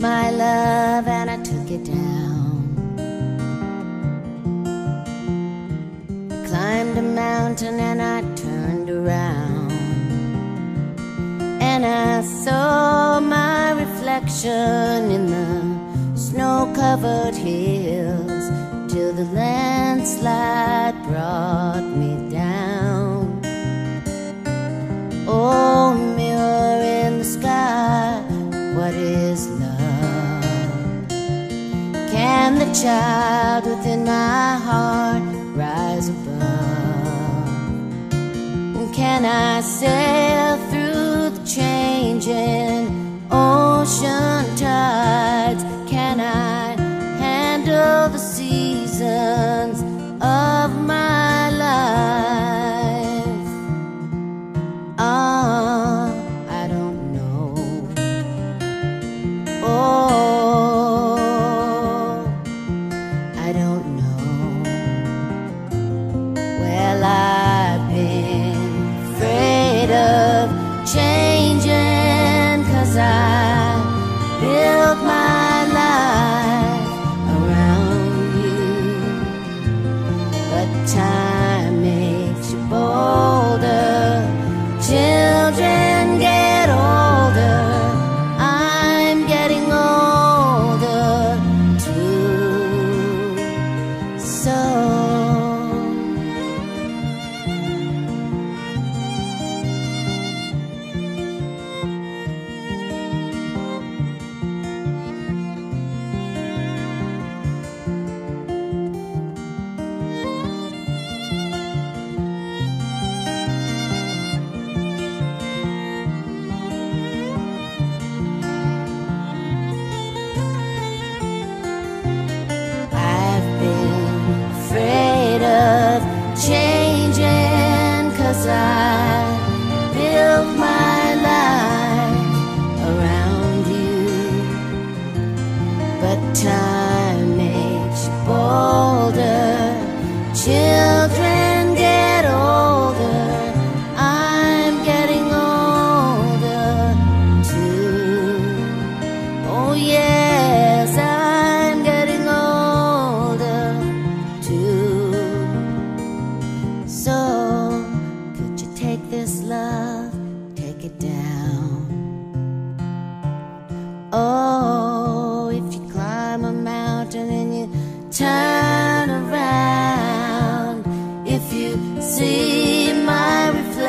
my love and I took it down. I climbed a mountain and I turned around. And I saw my reflection in the snow covered hills till the landslide. child within my heart rise above? And can I sail through the changing ocean?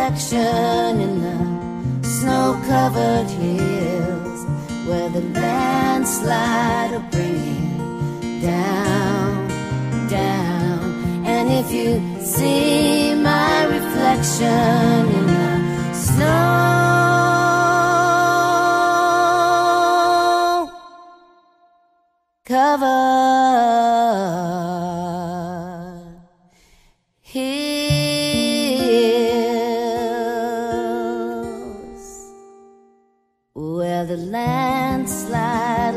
reflection in the snow-covered hills where the landslide will bring you down, down. And if you see my reflection in the snow-covered Another landslide